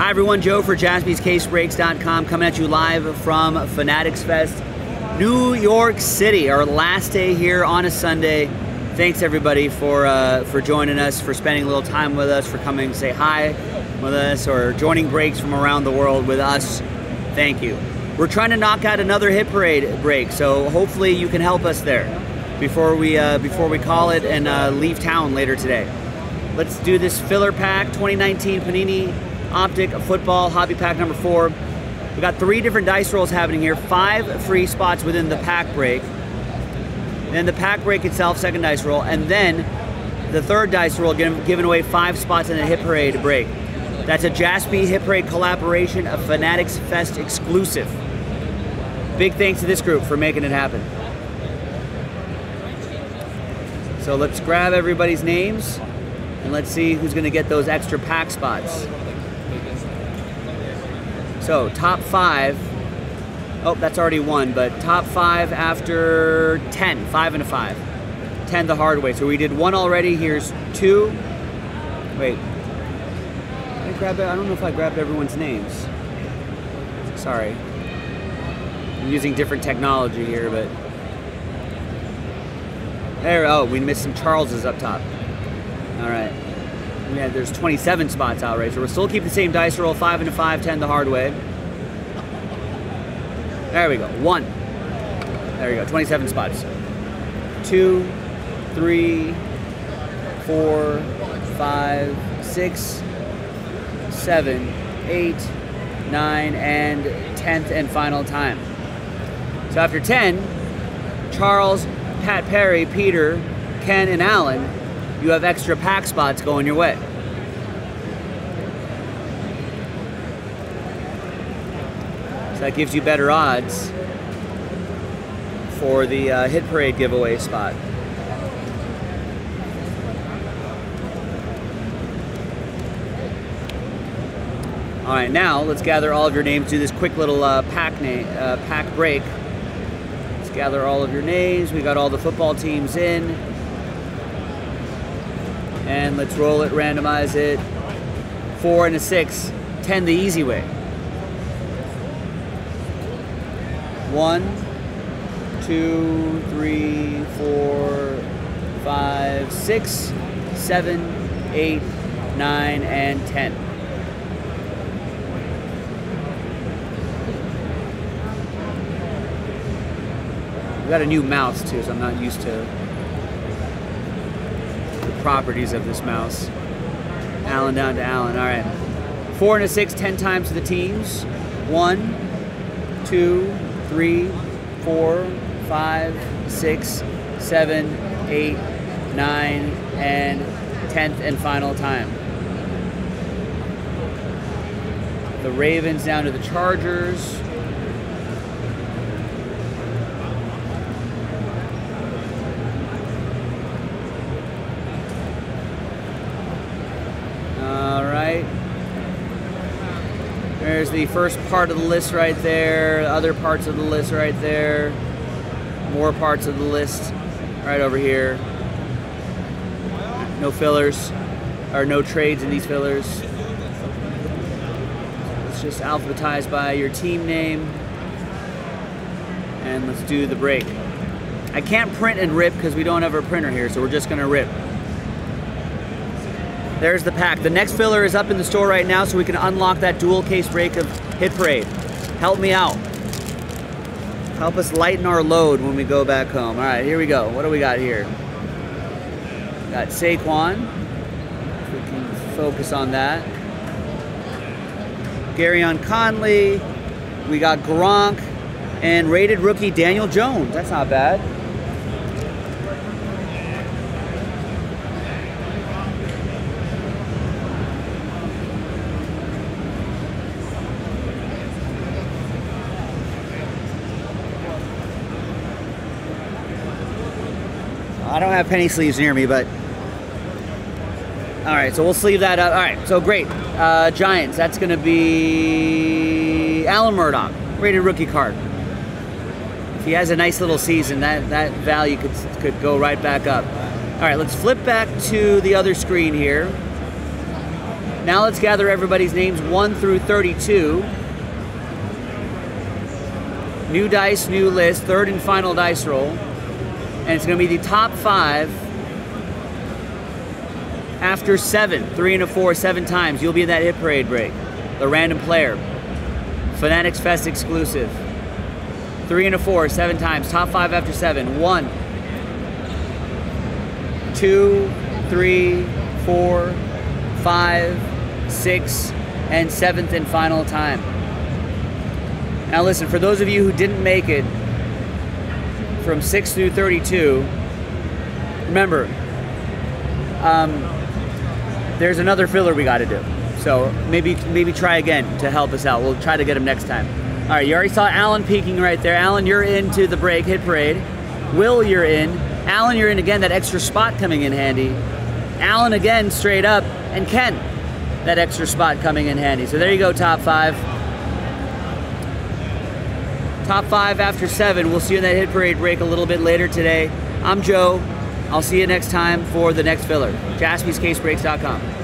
Hi everyone, Joe for jaspyscasebreaks.com coming at you live from Fanatics Fest, New York City. Our last day here on a Sunday. Thanks everybody for uh, for joining us, for spending a little time with us, for coming to say hi with us, or joining breaks from around the world with us. Thank you. We're trying to knock out another hit parade break, so hopefully you can help us there before we uh, before we call it and uh, leave town later today. Let's do this filler pack 2019 Panini Optic Football Hobby Pack number four. We got three different dice rolls happening here, five free spots within the pack break. Then the pack break itself, second dice roll, and then the third dice roll giving away five spots in the hit parade break. That's a Jaspy Hit Parade collaboration, a Fanatics Fest exclusive. Big thanks to this group for making it happen. So let's grab everybody's names and let's see who's going to get those extra pack spots. So top five. Oh, that's already one, but top five after 10, five and a five. 10 the hard way. So we did one already. Here's two. Wait. I grab it. I don't know if I grabbed everyone's names. Sorry. I'm using different technology here, but there. Oh, we missed some Charleses up top. All right. Yeah, there's 27 spots out, right? So we'll still keep the same dice roll, five into five, 10 the hard way. There we go. One. There we go. 27 spots. Two, three, four, five, six, seven, eight, nine, and 10th and final time. So after 10, Charles, Pat Perry, Peter, Ken, and Alan you have extra pack spots going your way. So that gives you better odds for the uh, Hit Parade giveaway spot. All right, now let's gather all of your names. Do this quick little uh, pack uh, pack break. Let's gather all of your names. We got all the football teams in. And let's roll it, randomize it. Four and a six. Ten the easy way. One, two, three, four, five, six, seven, eight, nine, and ten. We got a new mouse too, so I'm not used to properties of this mouse. Allen down to Allen. All right. Four and a six, ten times to the teams. One, two, three, four, five, six, seven, eight, nine, and tenth and final time. The Ravens down to the Chargers. There's the first part of the list right there, other parts of the list right there, more parts of the list right over here. No fillers, or no trades in these fillers. It's just alphabetized by your team name. And let's do the break. I can't print and rip because we don't have a printer here, so we're just gonna rip. There's the pack. The next filler is up in the store right now so we can unlock that dual case break of Hit Parade. Help me out. Help us lighten our load when we go back home. All right, here we go. What do we got here? We got Saquon. If we can focus on that. Gareon Conley. We got Gronk. And rated rookie Daniel Jones. That's not bad. I don't have penny sleeves near me, but all right, so we'll sleeve that up. All right, so great. Uh, Giants, that's going to be Alan Murdoch, rated rookie card. If he has a nice little season, that, that value could, could go right back up. All right, let's flip back to the other screen here. Now let's gather everybody's names 1 through 32. New dice, new list, third and final dice roll. And it's going to be the top five after seven, three and a four, seven times. You'll be in that hit parade break. The random player. Fanatics Fest exclusive. Three and a four, seven times. Top five after seven. One, two, three, four, five, six, and seventh and final time. Now, listen, for those of you who didn't make it from 6 through 32, remember, um, there's another filler we got to do. So maybe maybe try again to help us out. We'll try to get him next time. All right, you already saw Alan peeking right there. Alan, you're into the break hit parade. Will, you're in. Alan, you're in again. That extra spot coming in handy. Alan again, straight up, and Ken, that extra spot coming in handy. So there you go, top five. Top five after seven. We'll see you in that hit parade break a little bit later today. I'm Joe. I'll see you next time for the next filler. JaspysCaseBreaks.com.